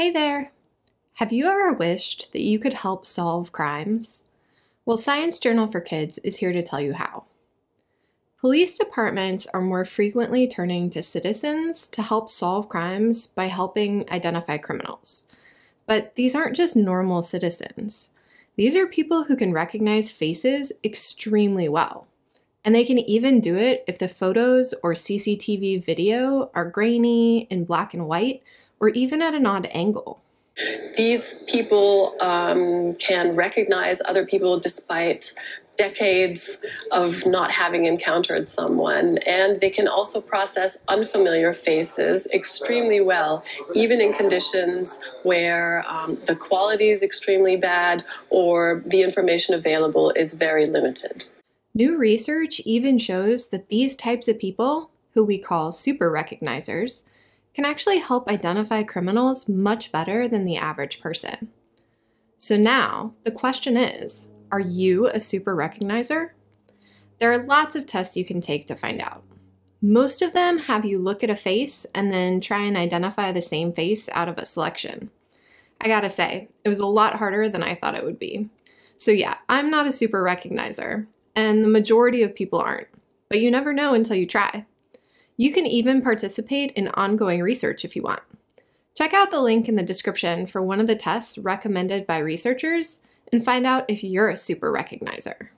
Hey there! Have you ever wished that you could help solve crimes? Well, Science Journal for Kids is here to tell you how. Police departments are more frequently turning to citizens to help solve crimes by helping identify criminals. But these aren't just normal citizens. These are people who can recognize faces extremely well. And they can even do it if the photos or CCTV video are grainy, in black and white, or even at an odd angle. These people um, can recognize other people despite decades of not having encountered someone. And they can also process unfamiliar faces extremely well, even in conditions where um, the quality is extremely bad or the information available is very limited. New research even shows that these types of people, who we call super recognizers, can actually help identify criminals much better than the average person. So now, the question is, are you a super recognizer? There are lots of tests you can take to find out. Most of them have you look at a face and then try and identify the same face out of a selection. I gotta say, it was a lot harder than I thought it would be. So yeah, I'm not a super recognizer, and the majority of people aren't, but you never know until you try. You can even participate in ongoing research if you want. Check out the link in the description for one of the tests recommended by researchers and find out if you're a super recognizer.